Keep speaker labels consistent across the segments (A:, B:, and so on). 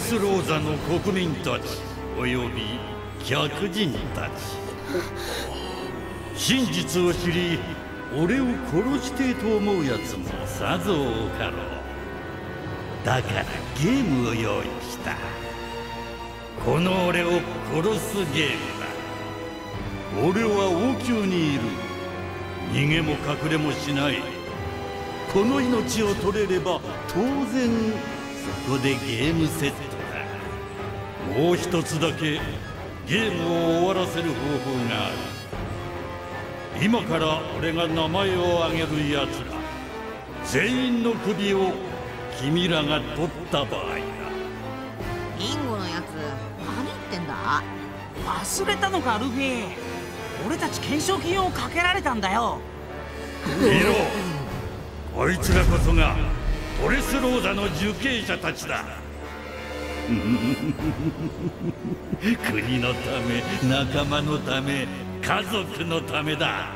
A: スローザの国民たちおよび客人たち。真実を知り俺を殺してと思うやつもさぞ多かろう。だからゲームを用意した。この俺を殺すゲームだ。俺は王宮にいる。逃げも隠れもしない。この命を取れれば当然そこでゲームセット。だもう一つだけゲームを終わらせる方法がある。今から俺が名前を挙げる奴ら全員の首を君らが取った場合だ。
B: インゴのやつ何言ってんだ？
C: 忘れたのかルフィ。俺たち懸賞金をかけられたんだよ。
A: 見ろ。こいつらこそがトレスローザの受刑者たちだ。国のため仲間のため家族のためだ。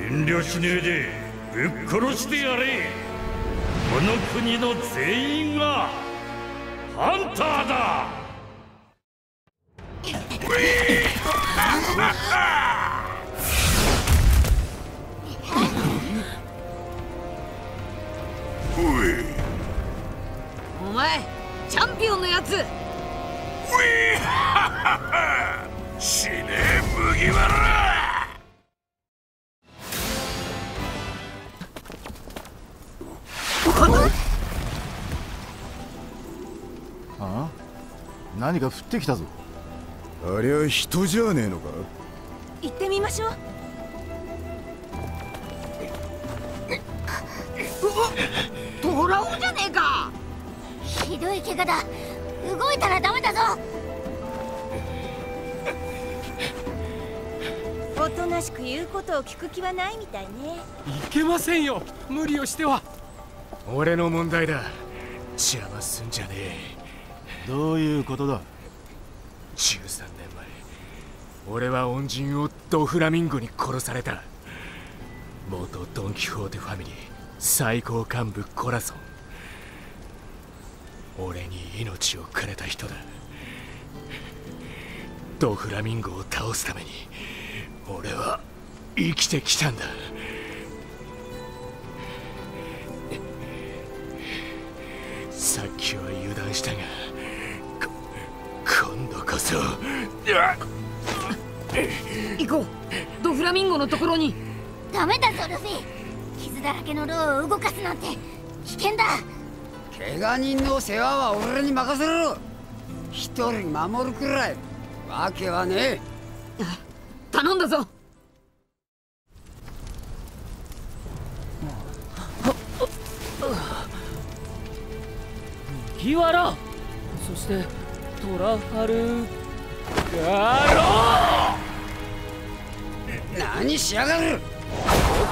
A: 遠慮しねえでぶっ殺してやれ。この国の全員がハンターだ。
B: お前チャンピオンのやつ。
D: 死ねえ麦わら。
E: あ何か降ってきたぞ。
F: ありゃ人じゃねえのか？
G: 行ってみましょう
H: どい怪我だ。動いたらダメだぞ。
G: おとなしく言うことを聞く気はないみたいね。
I: いけませんよ。無理をしては。俺の問題だ。邪魔すんじゃねえ。
E: どういうことだ
I: ？13年前俺は恩人をドフラミンゴに殺された。元ドン・キホーテファミリー最高幹部コラソン俺に命をくれた人だ。ドフラミンゴを倒すために俺は生きてきたんだ。さっきは油断したがこ今度こそ。
B: 行こう。ドフラミンゴのところに。
H: ダメだぞルフィ傷だらけのローを動かすなんて危険だ
J: 怪我人の世話は俺に任せろ。一人守るくらい。わけはねえ。
B: 頼んだぞ。
K: 麦わらそしてトラファルガ
J: 何しやがる。
K: ロ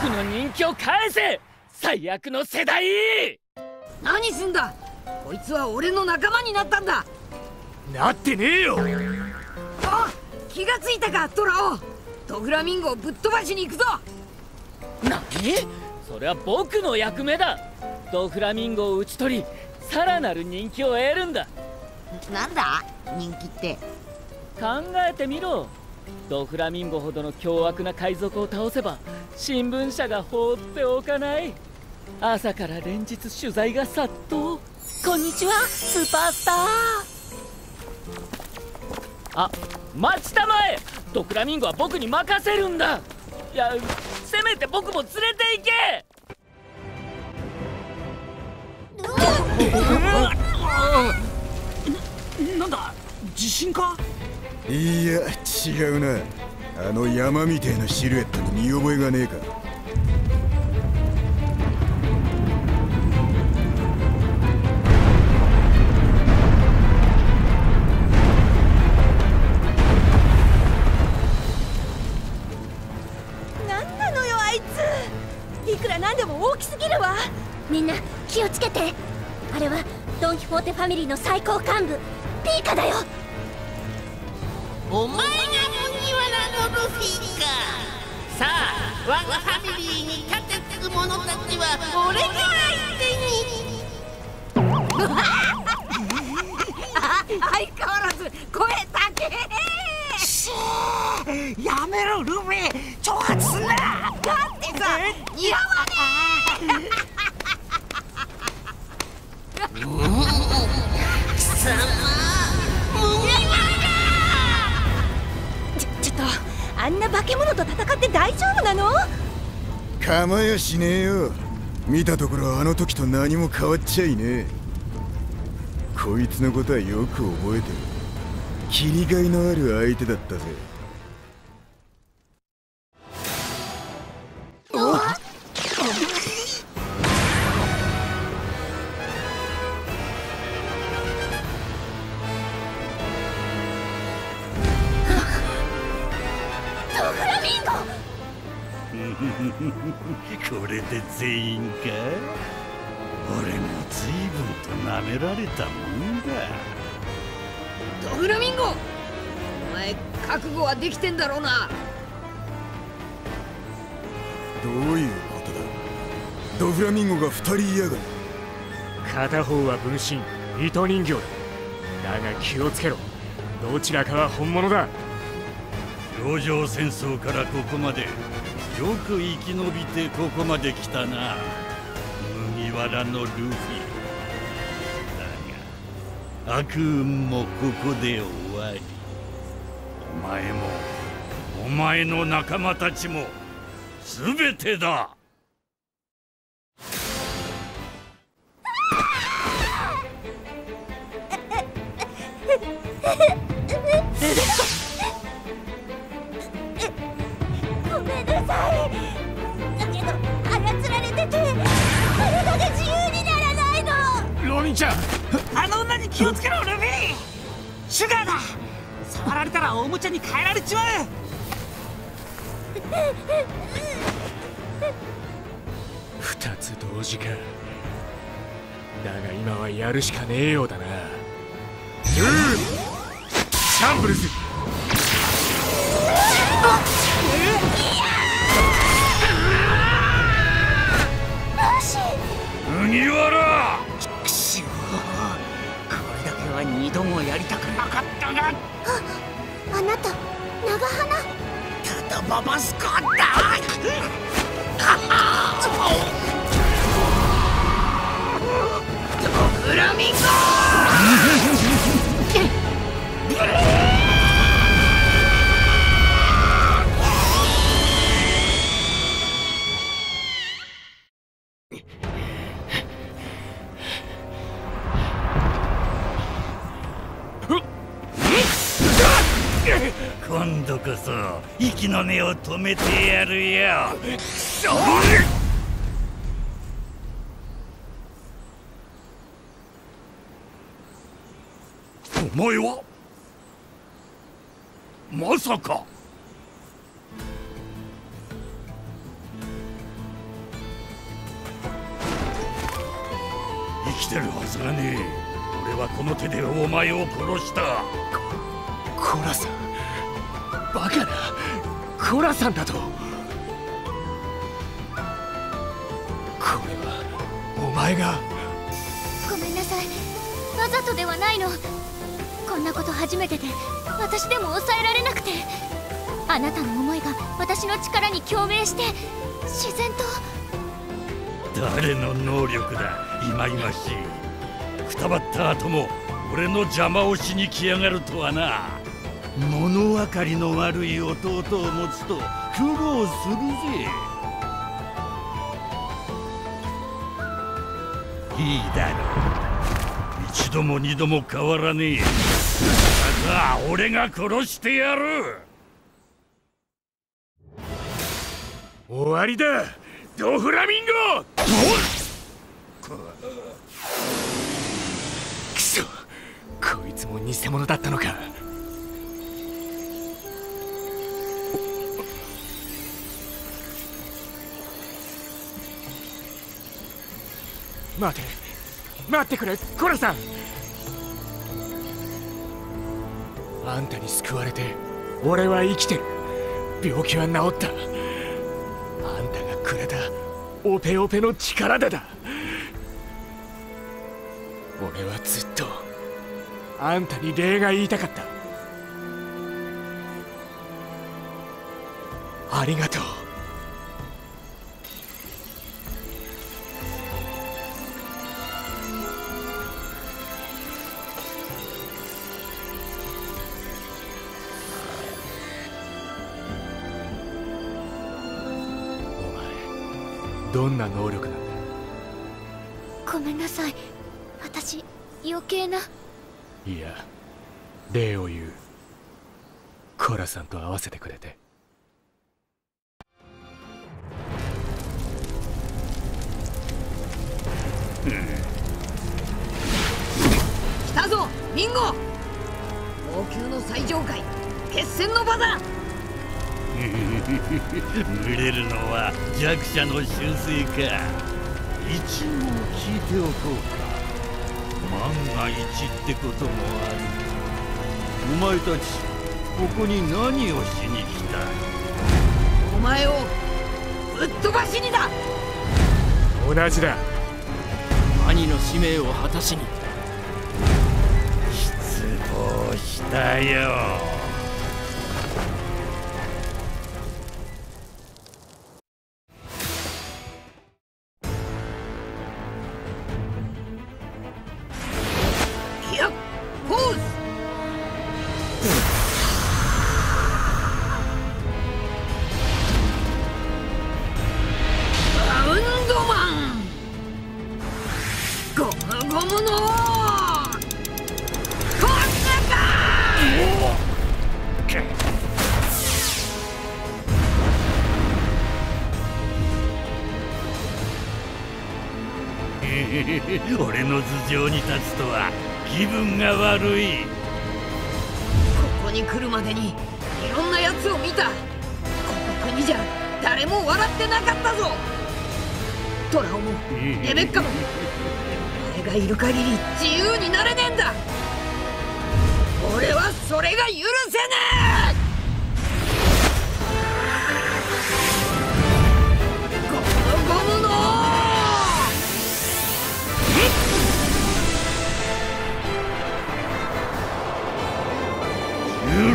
K: 僕の人気を返せ。最悪の世代
B: 何すんだ？こいつは俺の仲間になったんだ。
I: なってねえよ。
B: あ気がついたかトラオドフラミンゴをぶっ飛ばしに行くぞ。
K: 何？それは僕の役目だ。ドフラミンゴを討ち取りさらなる人気を得るんだ。
B: なんだ？人気って。
K: 考えてみろ。ドフラミンゴほどの凶悪な海賊を倒せば新聞社が放っておかない朝から連日取材が殺到。こんにちはスーパースター。あ待ちたまえ。ドフラミンゴは僕に任せるんだ。いやせめて僕も連れて行け。
C: なんだ地震か？
F: いや違うな。あの山みてえなシルエットに見覚えがねえか
H: ァミリーの最高幹部ピーカだよ。
L: お前が麦わらのルフィか。さあ我がファミリーに盾つく者たちは俺が相手に。あ相変わらず声だけ。
C: しやめろルフィ。挑発すんな。
B: だってさ
G: な化け物と戦って大丈夫なの？
F: 構やしねえよ。見たところあの時と何も変わっちゃいねえ。こいつのことはよく覚えてる。切りがいのある相手だったぜ。
A: これで全員か俺も随分と舐められたもんだ。
B: ドフラミンゴお前覚悟はできてんだろうな。
F: どういうことだ？ドフラミンゴが二人いやがる
I: 片方は分身糸人形だ。だが気をつけろ。どちらかは本物だ。
A: 洋上戦争からここまでよく生き延びてここまで来たな。麦わらのルフィ。だが悪運もここで終わり。お前もお前の仲間たちも全てだ。
H: ないの
I: ロビンちゃん
C: あの女に気をつけろルフィシュガーだ触られたらおもちゃに変えられちまう
I: 二つ同時かだが今はやるしかねえようだなユーシャンブルズ
A: 麦わら
C: なかったが。
H: あなた長花
C: タタババスコだ
B: ドフ ラミンゴ
A: 息の根を止めてやるよ。お前は？まさか。生きてるはずがねえ。俺はこの手でお前を殺した。
I: コラさんバカなコラさんだ。とこれはお前が
H: ごめんなさいわざとではないの。こんなこと初めてで。私でも抑えられなくて。あなたの思いが私の力に共鳴して自然と
A: 誰の能力だいまいましい。くたばった後も俺の邪魔をしに来やがるとはな。物分かりの悪い弟を持つと苦労するぜ。いいだろう。一度も二度も変わらねえ。さあ俺が殺してやる。
I: 終わりだ。ドフラミンゴ。クソこいつも偽物だったのか。待て。待ってくれ。コラさん。あんたに救われて俺は生きてる。病気は治った。あんたがくれたオペオペの力だだ。俺はずっとあんたに礼が言いたかった。ありがとう。どんな能力なんだ
H: ごめんなさい。私余計な。い
I: や礼を言う。コラさんと会わせてくれて。
B: 来たぞミンゴ。王宮の最上階決戦の場だ
A: 群れるのは弱者の習性か。一応聞いておこうか。万が一ってこともある。お前たちここに何をしに来た？
B: お前をぶっ飛ばしにだ！
I: 同じだ。
K: 兄の使命を果たしに
A: 失望したよ俺の頭上に立つとは気分が悪い。
B: ここに来るまでにいろんなやつを見た。この国じゃ誰も笑ってなかったぞ。トラオもレベッカも俺がいる限り自由になれねえんだ。俺はそれが許せねえ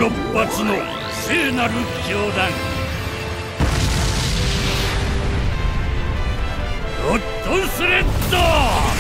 A: 16発の聖なる教団。ロッドスレッド！